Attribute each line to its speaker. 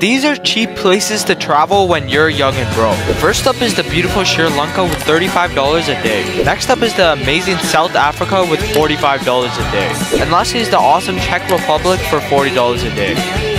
Speaker 1: These are cheap places to travel when you're young and broke. First up is the beautiful Sri Lanka with $35 a day. Next up is the amazing South Africa with $45 a day. And lastly is the awesome Czech Republic for $40 a day.